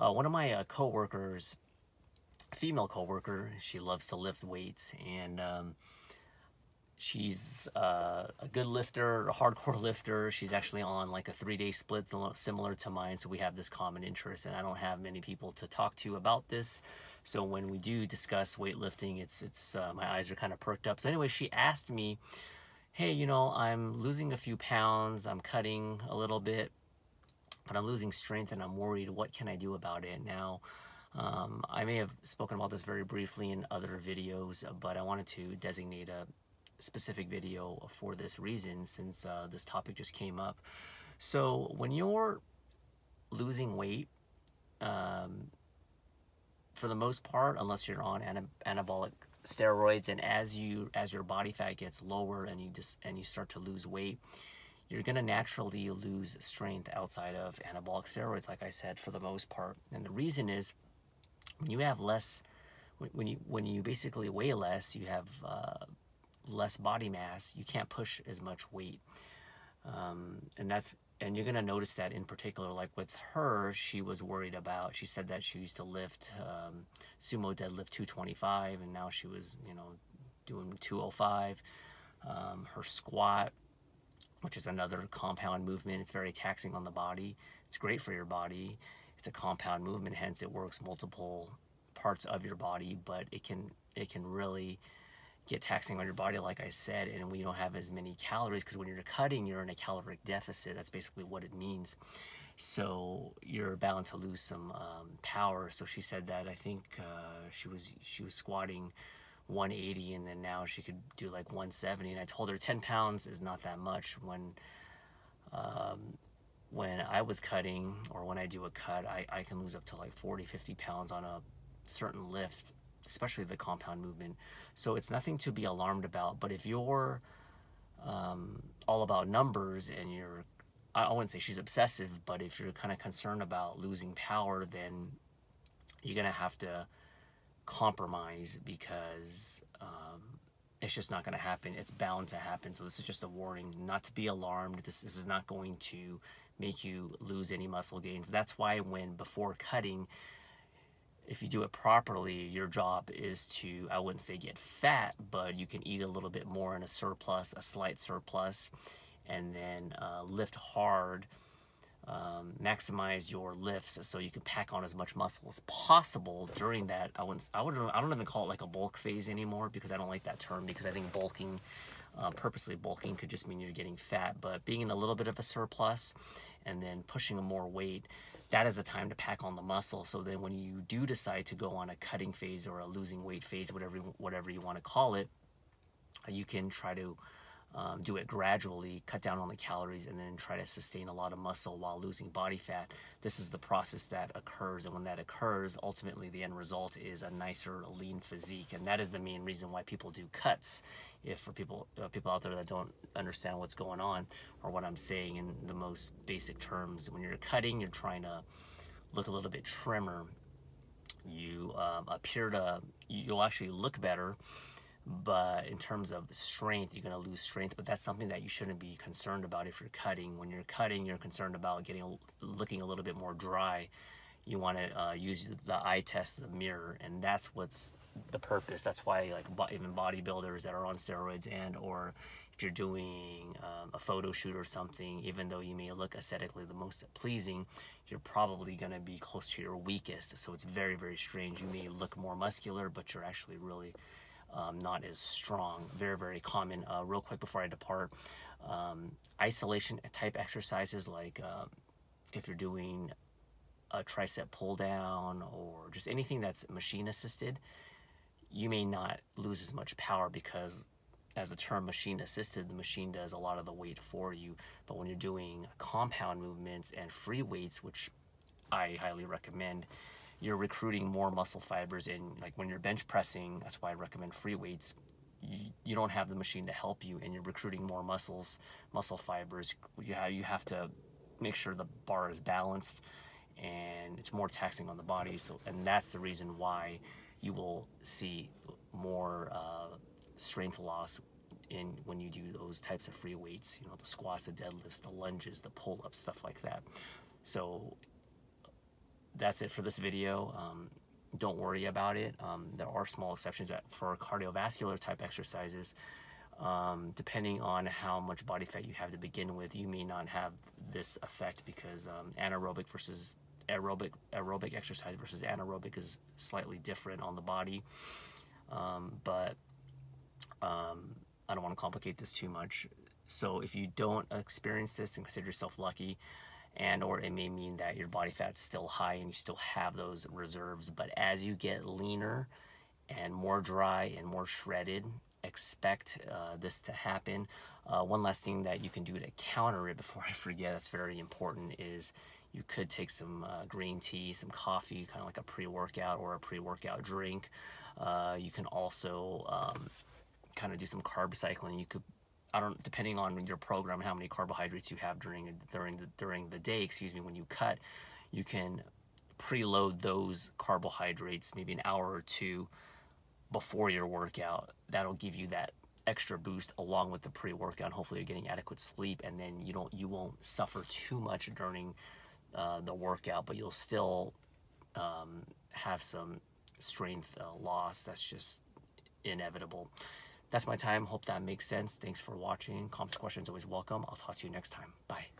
Uh, one of my uh, coworkers, female coworker, she loves to lift weights, and um, she's uh, a good lifter, a hardcore lifter. She's actually on like a three-day split, similar to mine. So we have this common interest, and I don't have many people to talk to about this. So when we do discuss weightlifting, it's it's uh, my eyes are kind of perked up. So anyway, she asked me, "Hey, you know, I'm losing a few pounds. I'm cutting a little bit, but I'm losing strength, and I'm worried. What can I do about it now?" Um, I may have spoken about this very briefly in other videos, but I wanted to designate a specific video for this reason since uh, this topic just came up. So when you're losing weight, um, for the most part, unless you're on anabolic steroids, and as you as your body fat gets lower and you just and you start to lose weight, you're gonna naturally lose strength outside of anabolic steroids, like I said, for the most part. And the reason is when you have less, when you when you basically weigh less, you have uh, less body mass, you can't push as much weight. Um, and that's and you're gonna notice that in particular, like with her, she was worried about. She said that she used to lift um, sumo deadlift 225, and now she was, you know, doing 205. Um, her squat, which is another compound movement, it's very taxing on the body. It's great for your body. It's a compound movement, hence it works multiple parts of your body, but it can it can really get taxing on your body, like I said, and we don't have as many calories because when you're cutting, you're in a caloric deficit. That's basically what it means. So you're bound to lose some um, power. So she said that I think uh, she was she was squatting 180 and then now she could do like 170. And I told her 10 pounds is not that much when um, when I was cutting or when I do a cut, I, I can lose up to like 40, 50 pounds on a certain lift especially the compound movement. So it's nothing to be alarmed about. But if you're um, all about numbers and you're, I wouldn't say she's obsessive, but if you're kind of concerned about losing power, then you're to have to compromise because um, it's just not going to happen. It's bound to happen. So this is just a warning not to be alarmed. This, this is not going to make you lose any muscle gains. That's why when before cutting, if you do it properly, your job is to, I wouldn't say get fat, but you can eat a little bit more in a surplus, a slight surplus, and then uh, lift hard, um, maximize your lifts so you can pack on as much muscle as possible during that. I wouldn't, I wouldn't, I don't even call it like a bulk phase anymore because I don't like that term because I think bulking, uh, purposely bulking could just mean you're getting fat, but being in a little bit of a surplus and then pushing a more weight, that is the time to pack on the muscle. So then when you do decide to go on a cutting phase or a losing weight phase, whatever, whatever you want to call it, you can try to um, do it gradually, cut down on the calories, and then try to sustain a lot of muscle while losing body fat. This is the process that occurs, and when that occurs, ultimately the end result is a nicer, lean physique, and that is the main reason why people do cuts. If for people uh, people out there that don't understand what's going on or what I'm saying in the most basic terms, when you're cutting, you're trying to look a little bit trimmer. You um, appear to you'll actually look better but in terms of strength you're going to lose strength but that's something that you shouldn't be concerned about if you're cutting. When you're cutting you're concerned about getting looking a little bit more dry. You want to uh, use the eye test the mirror and that's what's the purpose. That's why like even bodybuilders that are on steroids and or if you're doing um, a photo shoot or something even though you may look aesthetically the most pleasing you're probably going to be close to your weakest. So it's very very strange. You may look more muscular but you're actually really um, not as strong. Very, very common. Uh, real quick before I depart, um, isolation type exercises like uh, if you're doing a tricep pull down or just anything that's machine assisted, you may not lose as much power because as the term machine assisted, the machine does a lot of the weight for you. But when you're doing compound movements and free weights, which I highly recommend, you're recruiting more muscle fibers in like when you're bench pressing that's why i recommend free weights. You, you don't have the machine to help you and you're recruiting more muscles muscle fibers. You have, you have to make sure the bar is balanced and it's more taxing on the body so and that's the reason why you will see more uh, strength loss in when you do those types of free weights you know the squats the deadlifts the lunges the pull-ups stuff like that. So that's it for this video. Um, don't worry about it. Um, there are small exceptions that for cardiovascular type exercises. Um, depending on how much body fat you have to begin with, you may not have this effect because um, anaerobic versus aerobic aerobic exercise versus anaerobic is slightly different on the body. Um, but um, I don't want to complicate this too much. So if you don't experience this and consider yourself lucky, and or it may mean that your body fat's still high and you still have those reserves. But as you get leaner and more dry and more shredded, expect uh, this to happen. Uh, one last thing that you can do to counter it before I forget, that's very important, is you could take some uh, green tea, some coffee, kind of like a pre-workout or a pre-workout drink. Uh, you can also um, kind of do some carb cycling. You could I don't depending on your program how many carbohydrates you have during during the during the day, excuse me, when you cut, you can preload those carbohydrates maybe an hour or two before your workout. That'll give you that extra boost along with the pre-workout. Hopefully you're getting adequate sleep and then you don't you won't suffer too much during uh, the workout, but you'll still um, have some strength uh, loss. That's just inevitable. That's my time. Hope that makes sense. Thanks for watching. Comments, questions, always welcome. I'll talk to you next time. Bye.